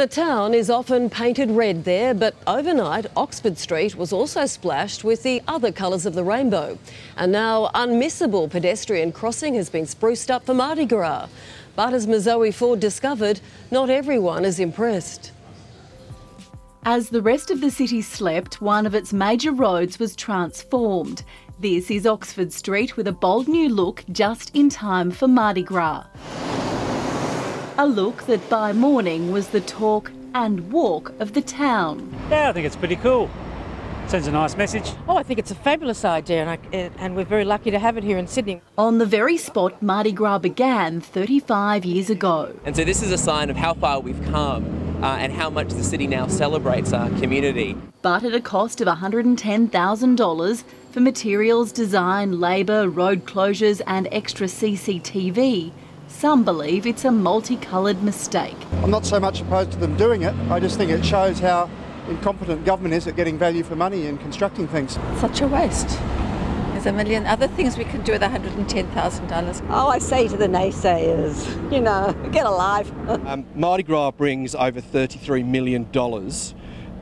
The town is often painted red there, but overnight Oxford Street was also splashed with the other colours of the rainbow. A now unmissable pedestrian crossing has been spruced up for Mardi Gras. But as Mazoe Ford discovered, not everyone is impressed. As the rest of the city slept, one of its major roads was transformed. This is Oxford Street with a bold new look just in time for Mardi Gras. A look that by morning was the talk and walk of the town. Yeah, I think it's pretty cool. Sends a nice message. Oh, I think it's a fabulous idea, and, I, and we're very lucky to have it here in Sydney. On the very spot Mardi Gras began 35 years ago. And so this is a sign of how far we've come uh, and how much the city now celebrates our community. But at a cost of $110,000 for materials, design, labour, road closures, and extra CCTV, some believe it's a multicoloured mistake. I'm not so much opposed to them doing it, I just think it shows how incompetent government is at getting value for money and constructing things. Such a waste. There's a million other things we can do with $110,000. Oh, I say to the naysayers, you know, get alive. um, Mardi Gras brings over $33 million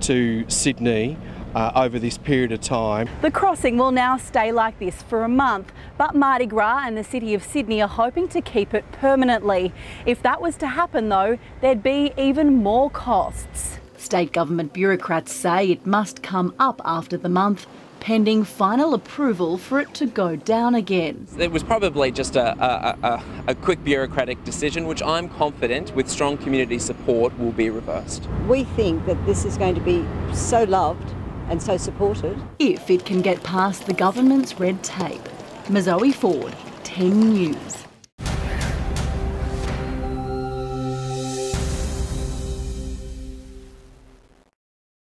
to Sydney. Uh, over this period of time. The crossing will now stay like this for a month, but Mardi Gras and the City of Sydney are hoping to keep it permanently. If that was to happen, though, there'd be even more costs. State government bureaucrats say it must come up after the month pending final approval for it to go down again. It was probably just a, a, a, a, quick bureaucratic decision, which I'm confident with strong community support will be reversed. We think that this is going to be so loved and so supported. If it can get past the government's red tape. Mazoe Ford, 10 News.